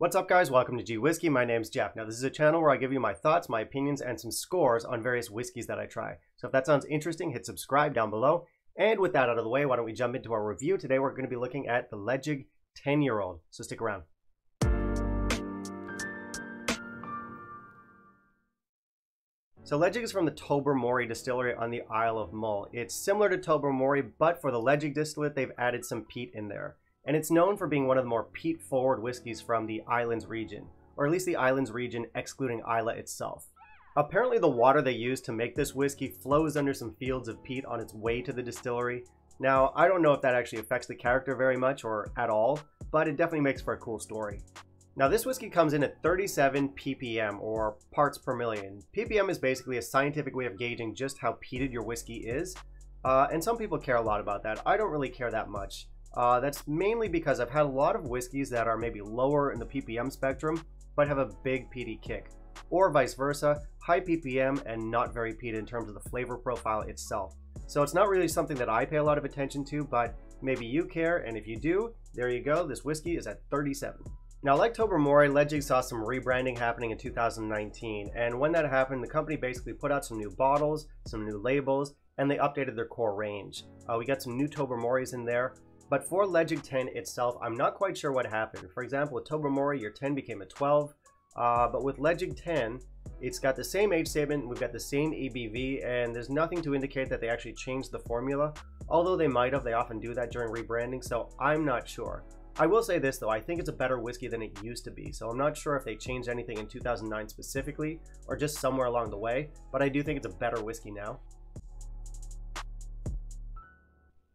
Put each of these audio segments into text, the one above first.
What's up guys, welcome to G Whiskey, my name's Jeff. Now this is a channel where I give you my thoughts, my opinions, and some scores on various whiskeys that I try. So if that sounds interesting, hit subscribe down below. And with that out of the way, why don't we jump into our review. Today we're going to be looking at the Ledaig 10 year old, so stick around. So Ledaig is from the Tobermory distillery on the Isle of Mull. It's similar to Tobermory, but for the Ledaig distillate, they've added some peat in there. And it's known for being one of the more peat-forward whiskies from the Islands region, or at least the Islands region excluding Islay itself. Apparently the water they use to make this whiskey flows under some fields of peat on its way to the distillery. Now, I don't know if that actually affects the character very much or at all, but it definitely makes for a cool story. Now this whiskey comes in at 37 ppm or parts per million. ppm is basically a scientific way of gauging just how peated your whiskey is. Uh, and some people care a lot about that. I don't really care that much. Uh, that's mainly because I've had a lot of whiskeys that are maybe lower in the ppm spectrum, but have a big peaty kick. Or vice versa, high ppm and not very peated in terms of the flavor profile itself. So it's not really something that I pay a lot of attention to, but maybe you care, and if you do, there you go, this whiskey is at 37. Now, like Tobermory, Ledaig saw some rebranding happening in 2019, and when that happened, the company basically put out some new bottles, some new labels, and they updated their core range. Uh, we got some new Tobermorys in there, but for Ledaig 10 itself, I'm not quite sure what happened. For example, with Tobermory, your 10 became a 12, uh, but with Ledaig 10, it's got the same age statement, we've got the same ABV, and there's nothing to indicate that they actually changed the formula. Although they might have, they often do that during rebranding, so I'm not sure. I will say this though, I think it's a better whiskey than it used to be, so I'm not sure if they changed anything in 2009 specifically, or just somewhere along the way, but I do think it's a better whiskey now.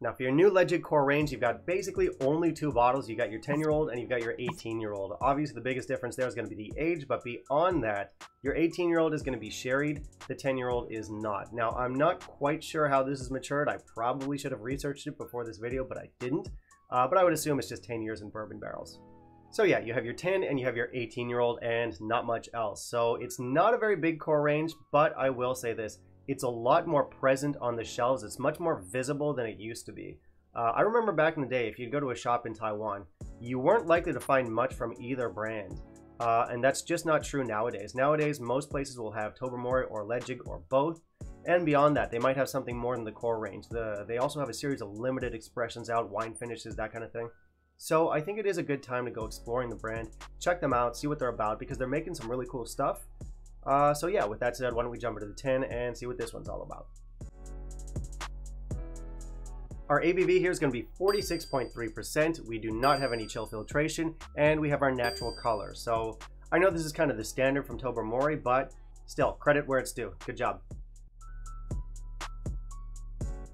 Now for your new Ledaig Core range, you've got basically only two bottles. You've got your 10 year old and you've got your 18 year old. Obviously the biggest difference there is going to be the age, but beyond that, your 18 year old is going to be sherried, the 10 year old is not. Now I'm not quite sure how this is matured. I probably should have researched it before this video, but I didn't. Uh, but I would assume it's just 10 years in bourbon barrels. So yeah, you have your 10 and you have your 18 year old and not much else. So it's not a very big core range, but I will say this, it's a lot more present on the shelves. It's much more visible than it used to be. Uh, I remember back in the day, if you'd go to a shop in Taiwan, you weren't likely to find much from either brand. Uh, and that's just not true nowadays. Nowadays, most places will have Tobermory or Ledaig or both. And beyond that, they might have something more than the core range. The, they also have a series of limited expressions out, wine finishes, that kind of thing. So I think it is a good time to go exploring the brand, check them out, see what they're about, because they're making some really cool stuff. Uh, so yeah, with that said, why don't we jump into the 10 and see what this one's all about. Our ABV here is going to be 46.3%. We do not have any chill filtration, and we have our natural color. So I know this is kind of the standard from Tobermory, but still, credit where it's due. Good job.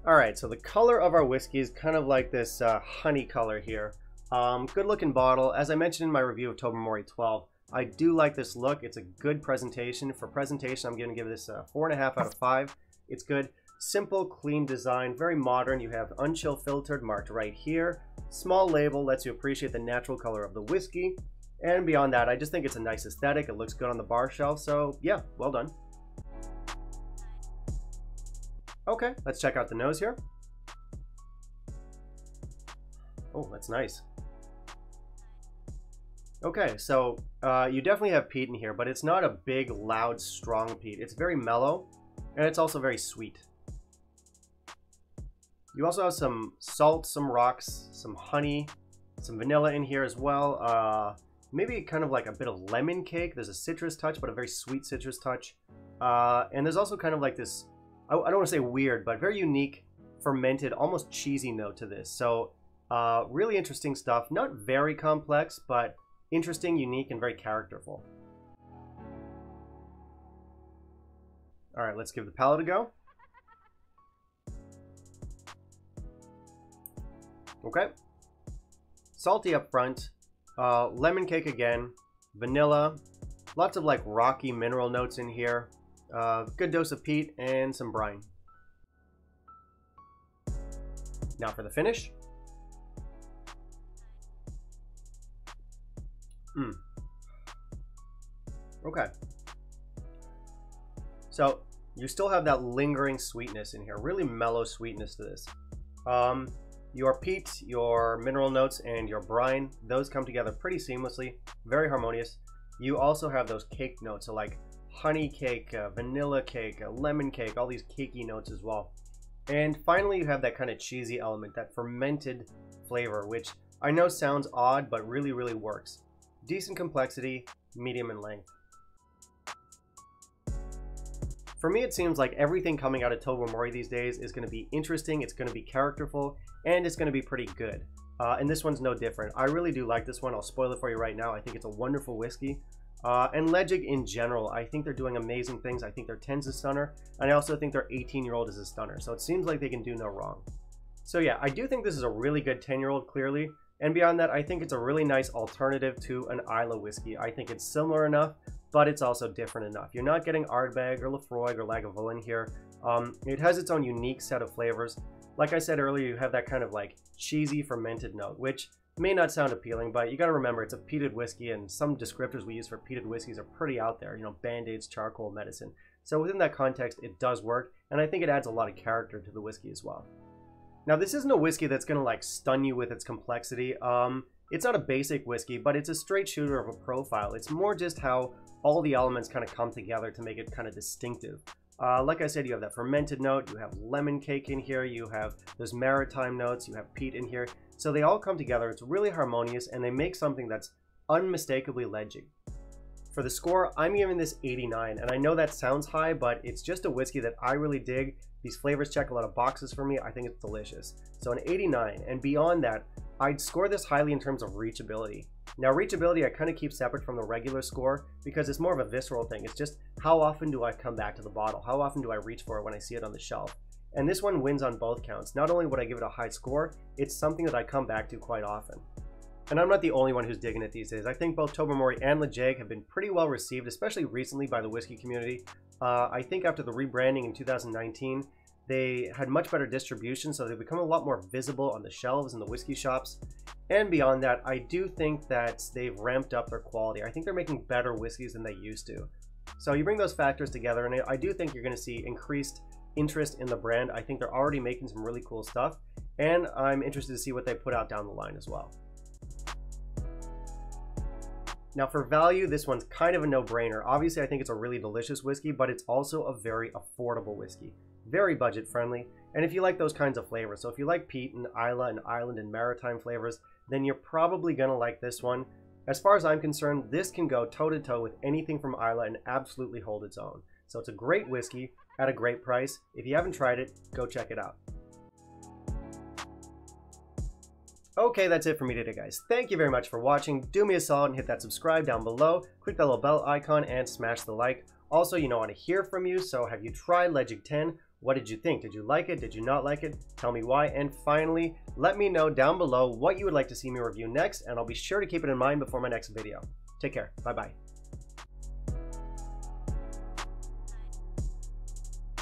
All right, so the color of our whiskey is kind of like this uh, honey color here. Um, good looking bottle. As I mentioned in my review of Tobermory 12, I do like this look. It's a good presentation. For presentation, I'm going to give this a 4.5 out of 5. It's good. Simple, clean design, very modern. You have unchill filtered marked right here. Small label lets you appreciate the natural color of the whiskey. And beyond that, I just think it's a nice aesthetic. It looks good on the bar shelf. So yeah, well done. Okay, let's check out the nose here. Oh, that's nice. Okay, so uh, you definitely have peat in here, but it's not a big, loud, strong peat. It's very mellow, and it's also very sweet. You also have some salt, some rocks, some honey, some vanilla in here as well. Uh, maybe kind of like a bit of lemon cake. There's a citrus touch, but a very sweet citrus touch. Uh, and there's also kind of like this I, I don't want to say weird, but very unique, fermented, almost cheesy note to this. So uh, really interesting stuff. Not very complex, but interesting, unique, and very characterful. All right, let's give the palate a go. Okay. Salty up front. Uh, lemon cake again. Vanilla. Lots of like rocky mineral notes in here. Uh, good dose of peat and some brine. Now for the finish. Hmm. Okay. So you still have that lingering sweetness in here, really mellow sweetness to this. Um, Your peat, your mineral notes, and your brine, those come together pretty seamlessly, very harmonious. You also have those cake notes, so like honey cake, uh, vanilla cake, uh, lemon cake, all these cakey notes as well. And finally, you have that kind of cheesy element, that fermented flavor, which I know sounds odd, but really, really works. Decent complexity, medium in length. For me, it seems like everything coming out of Tobermory these days is going to be interesting, it's going to be characterful, and it's going to be pretty good. Uh, and this one's no different. I really do like this one. I'll spoil it for you right now. I think it's a wonderful whiskey. Uh, and Ledaig in general, I think they're doing amazing things. I think their 10's a stunner, and I also think their 18-year-old is a stunner. So it seems like they can do no wrong. So yeah, I do think this is a really good 10-year-old, clearly. And beyond that, I think it's a really nice alternative to an Islay whiskey. I think it's similar enough but it's also different enough. You're not getting Ardbeg or Laphroaig or Lagavulin here. Um, it has its own unique set of flavors. Like I said earlier, you have that kind of like cheesy fermented note, which may not sound appealing, but you got to remember it's a peated whiskey, and some descriptors we use for peated whiskeys are pretty out there. You know, band-aids, charcoal, medicine. So within that context, it does work, and I think it adds a lot of character to the whiskey as well. Now, this isn't a whiskey that's gonna like stun you with its complexity. Um, it's not a basic whiskey, but it's a straight shooter of a profile. It's more just how all the elements kind of come together to make it kind of distinctive. Uh, like I said, you have that fermented note, you have lemon cake in here, you have those maritime notes, you have peat in here. So they all come together, it's really harmonious, and they make something that's unmistakably Ledaig. For the score, I'm giving this 89, and I know that sounds high, but it's just a whiskey that I really dig. These flavors check a lot of boxes for me. I think it's delicious. So an 89, and beyond that, I'd score this highly in terms of reachability. Now reachability I kind of keep separate from the regular score because it's more of a visceral thing. It's just how often do I come back to the bottle? How often do I reach for it when I see it on the shelf? And this one wins on both counts. Not only would I give it a high score, it's something that I come back to quite often. And I'm not the only one who's digging it these days. I think both Tobermory and Ledaig have been pretty well received, especially recently by the whiskey community. Uh, I think after the rebranding in 2019, they had much better distribution, so they've become a lot more visible on the shelves in the whiskey shops. And beyond that, I do think that they've ramped up their quality. I think they're making better whiskeys than they used to. So you bring those factors together, and I do think you're going to see increased interest in the brand. I think they're already making some really cool stuff, and I'm interested to see what they put out down the line as well. Now for value, this one's kind of a no-brainer. Obviously, I think it's a really delicious whiskey, but it's also a very affordable whiskey very budget friendly. And if you like those kinds of flavors, so if you like peat and Islay and island and maritime flavors, then you're probably gonna like this one. As far as I'm concerned, this can go toe to toe with anything from Islay and absolutely hold its own. So it's a great whiskey at a great price. If you haven't tried it, go check it out. Okay, that's it for me today, guys. Thank you very much for watching. Do me a solid and hit that subscribe down below. Click that little bell icon and smash the like. Also, you know, I want to hear from you, so have you tried Ledaig 10? What did you think? Did you like it? Did you not like it? Tell me why. And finally, let me know down below what you would like to see me review next, and I'll be sure to keep it in mind before my next video. Take care. Bye-bye.